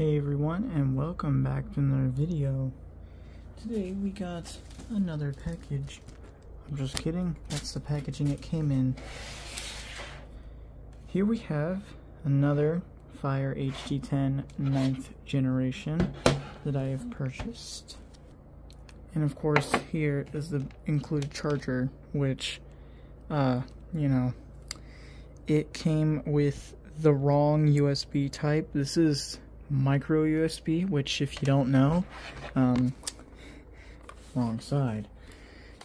Hey everyone and welcome back to another video. Today we got another package. I'm just kidding, that's the packaging it came in. Here we have another Fire HD10 9th generation that I have purchased. And of course here is the included charger which, uh, you know, it came with the wrong USB type. This is micro USB, which if you don't know, um, wrong side.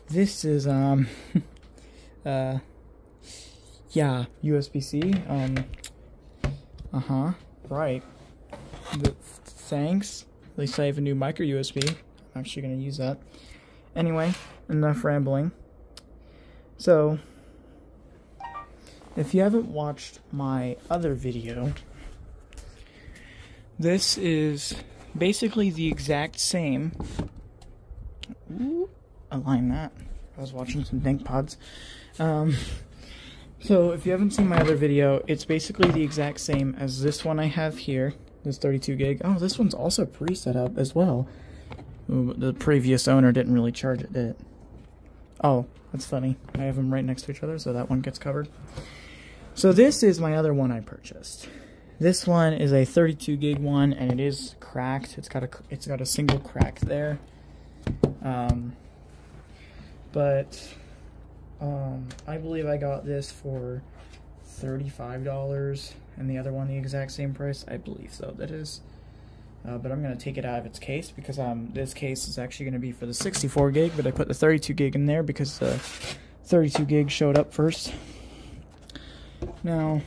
This is, um, uh, yeah, USB-C, um, uh-huh, right. But thanks. At least I have a new micro USB. I'm actually going to use that. Anyway, enough rambling. So, if you haven't watched my other video, this is basically the exact same. Ooh, align that. I was watching some Dank Pods. Um, so if you haven't seen my other video, it's basically the exact same as this one I have here. This 32 gig. Oh, this one's also pre-set up as well. Ooh, the previous owner didn't really charge it, did it? Oh, that's funny. I have them right next to each other, so that one gets covered. So this is my other one I purchased. This one is a 32 gig one, and it is cracked. It's got a it's got a single crack there. Um, but um, I believe I got this for $35, and the other one the exact same price. I believe so. That is. Uh, but I'm going to take it out of its case because um, this case is actually going to be for the 64 gig, but I put the 32 gig in there because the 32 gig showed up first. Now,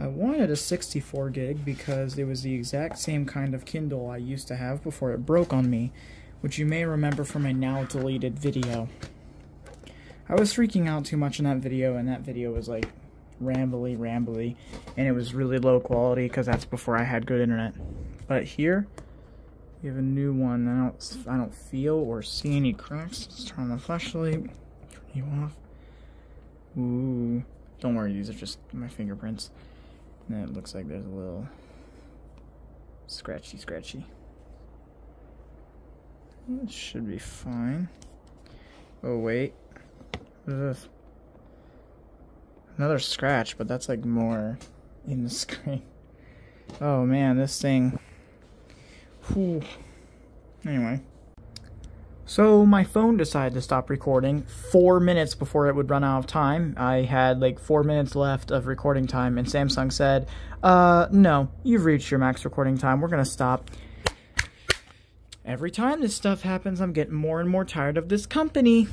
I wanted a 64 gig because it was the exact same kind of Kindle I used to have before it broke on me, which you may remember from my now deleted video. I was freaking out too much in that video, and that video was like rambly, rambly, and it was really low quality because that's before I had good internet. But here, you have a new one. I don't, I don't feel or see any cracks. Let's turn on the flashlight. Turn you off. Ooh, don't worry, these are just my fingerprints. And it looks like there's a little scratchy, scratchy. It should be fine. Oh, wait. What is this? Another scratch, but that's like more in the screen. Oh man, this thing. Whew. Anyway. So my phone decided to stop recording four minutes before it would run out of time. I had like four minutes left of recording time, and Samsung said, uh, no, you've reached your max recording time. We're gonna stop. Every time this stuff happens, I'm getting more and more tired of this company.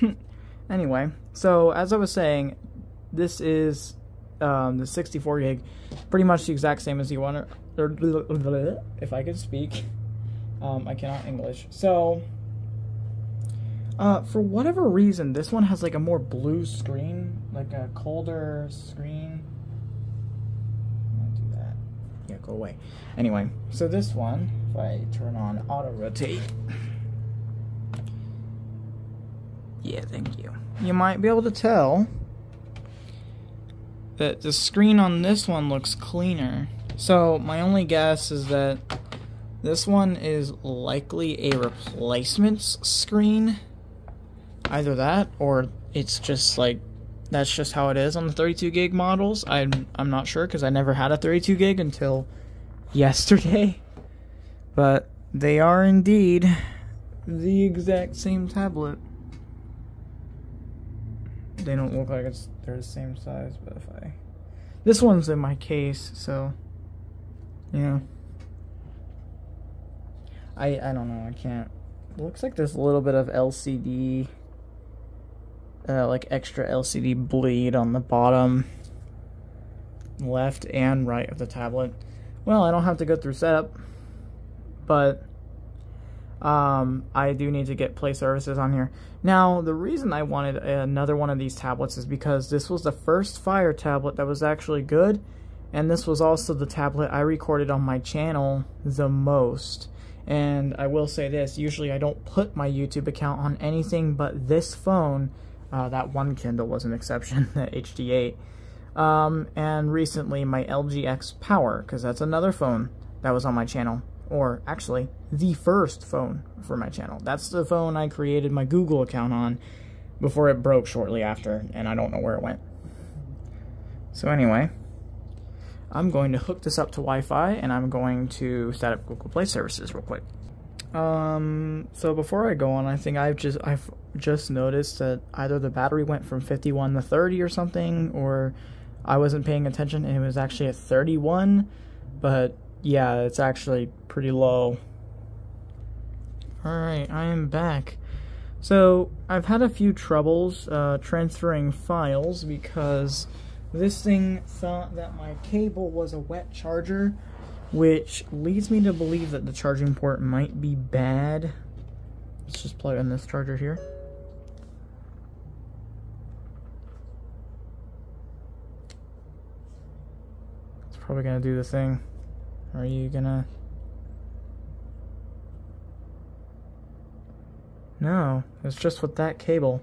anyway, so as I was saying, this is um, the 64 gig, pretty much the exact same as the one. If I could speak, um, I cannot English. So uh, for whatever reason, this one has like a more blue screen, like a colder screen. do that. Yeah, go away. Anyway, so this one, if I turn on auto rotate. Yeah, thank you. You might be able to tell that the screen on this one looks cleaner. So my only guess is that this one is likely a replacement screen either that or it's just like that's just how it is on the 32 gig models. I'm I'm not sure because I never had a 32 gig until yesterday, but they are indeed the exact same tablet. They don't look like it's they're the same size, but if I this one's in my case, so yeah. I I don't know. I can't. looks like there's a little bit of LCD uh, like extra LCD bleed on the bottom left and right of the tablet. Well, I don't have to go through setup, but um, I do need to get play services on here. Now, the reason I wanted another one of these tablets is because this was the first Fire tablet that was actually good, and this was also the tablet I recorded on my channel the most. And I will say this, usually I don't put my YouTube account on anything but this phone uh, that one Kindle was an exception, the HD8. Um, and recently my LG X Power, because that's another phone that was on my channel. Or actually, the first phone for my channel. That's the phone I created my Google account on before it broke shortly after, and I don't know where it went. So anyway, I'm going to hook this up to Wi-Fi, and I'm going to set up Google Play services real quick. Um, so before I go on, I think I've just I've just noticed that either the battery went from 51 to 30 or something, or I wasn't paying attention and it was actually at 31. But yeah, it's actually pretty low. Alright, I am back. So, I've had a few troubles uh, transferring files because this thing thought that my cable was a wet charger, which leads me to believe that the charging port might be bad. Let's just plug in this charger here. Probably gonna do the thing. Are you gonna... No, it's just with that cable.